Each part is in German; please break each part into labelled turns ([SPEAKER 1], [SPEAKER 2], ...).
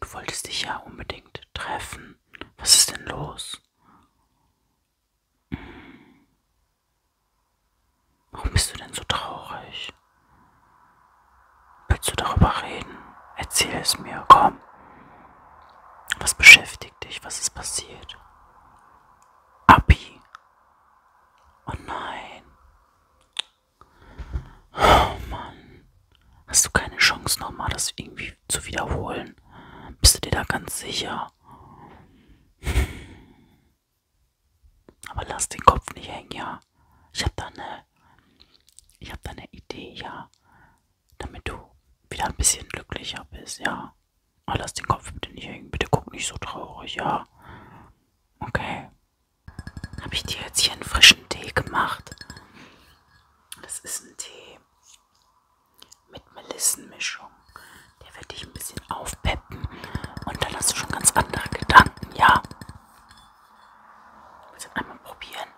[SPEAKER 1] Du wolltest dich ja unbedingt treffen. Was ist denn los? Warum bist du denn so traurig? Willst du darüber reden? Erzähl es mir, komm. Was beschäftigt dich? Was ist passiert? Abi. Oh nein. Oh Mann. Hast du keine Chance nochmal, das irgendwie zu wiederholen? Da ganz sicher? Aber lass den Kopf nicht hängen, ja. Ich hab da eine. Ich hab da eine Idee, ja. Damit du wieder ein bisschen glücklicher bist, ja. Aber lass den Kopf bitte nicht hängen. Bitte guck nicht so traurig, ja. Okay. Habe ich dir jetzt hier einen frischen Tee gemacht? Das ist ein Tee mit Melissenmischung. Der wird dich ein bisschen aufpeppen. Und dann hast du schon ganz andere Gedanken, ja. Willst du einmal probieren?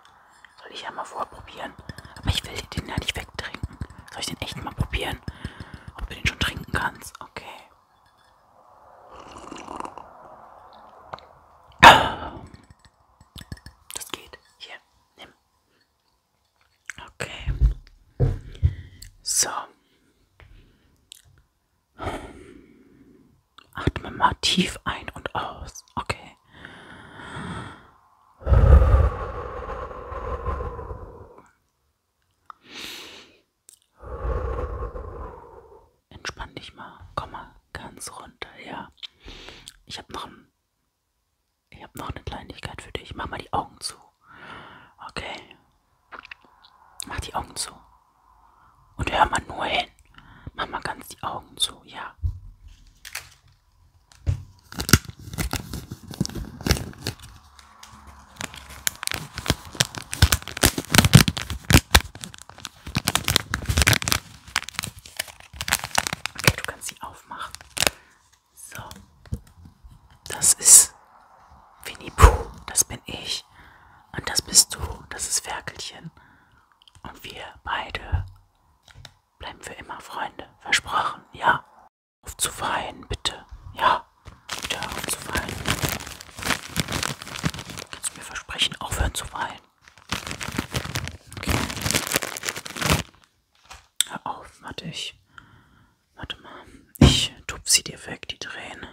[SPEAKER 1] Soll ich einmal vorprobieren? Aber ich will den ja nicht wegtrinken. Soll ich den echt mal probieren? Ob du den kannst? Okay. Das geht. Hier, nimm. Okay. So. Atme mal tief ein und aus. Okay. Entspann dich mal. Komm mal ganz runter, ja. Ich habe noch ein, ich habe noch eine Kleinigkeit für dich. Mach mal die Augen zu. Okay. Mach die Augen zu. Und hör mal nur hin. Mach mal ganz die Augen zu, ja. Okay, du kannst sie aufmachen. So. Das ist Winnie Pooh, das bin ich. Und das bist du, das ist Ferkelchen. Und wir beide bleiben für immer Freunde. Versprochen, ja. Auf zu weinen, bitte. Ja. Bitte auf zu. Kannst du mir versprechen, aufhören zu weinen? Okay. Hör auf, warte ich. Warte mal. Ich tupf sie dir weg, die Tränen.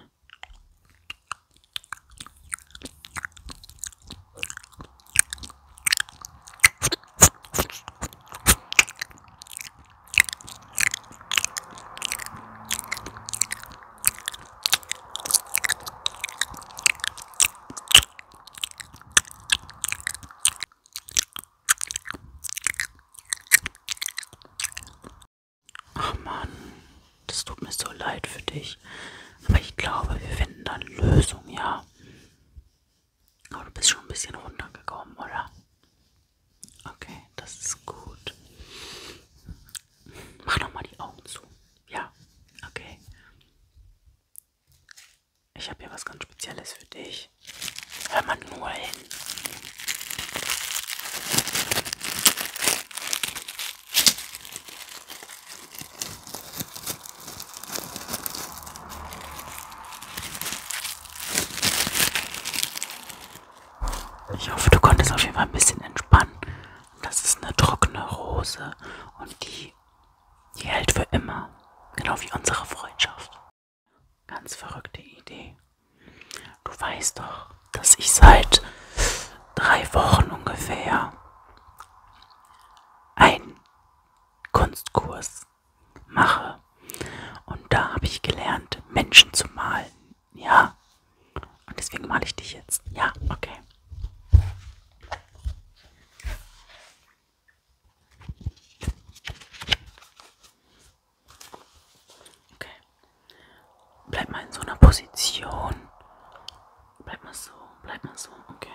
[SPEAKER 1] Ach Mann, das tut mir so leid für dich. Aber ich glaube, wir finden da eine Lösung, ja. Aber du bist schon ein bisschen runtergekommen, oder? Okay, das ist gut. Mach noch mal die Augen zu. Ja, okay. Ich habe hier was ganz Spezielles für dich. Hör mal nur hin. Ich hoffe, Fall ein bisschen entspannen. Das ist eine trockene Rose und die, die hält für immer. Genau wie unsere Freundschaft. Ganz verrückte Idee. Du weißt doch, dass ich seit drei Wochen ungefähr einen Kunstkurs mache. Und da habe ich gelernt, Menschen zu malen. Ja. Und deswegen male ich dich jetzt. Ja, okay. Okay. Bleib mal in so einer Position. Bleib mal so, bleib mal so, okay.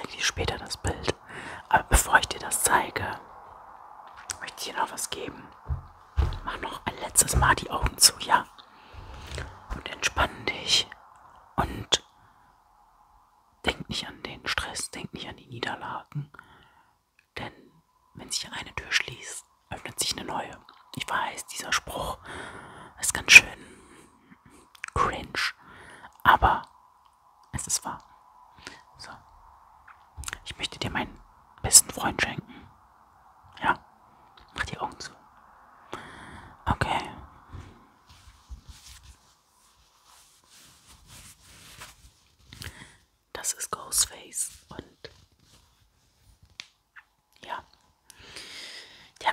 [SPEAKER 1] zeige dir später das Bild. Aber bevor ich dir das zeige, möchte ich dir noch was geben. Mach noch ein letztes Mal die Augen zu, ja? Und entspann dich. Und denk nicht an den Stress, denk nicht an die Niederlagen. Denn wenn sich eine Tür schließt, öffnet sich eine neue. Ich weiß, dieser Spruch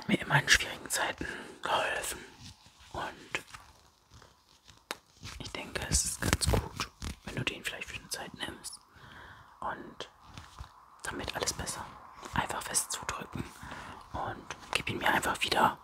[SPEAKER 1] mir immer in schwierigen Zeiten geholfen und ich denke, es ist ganz gut, wenn du den vielleicht für eine Zeit nimmst und damit alles besser. Einfach fest zudrücken und gib ihn mir einfach wieder,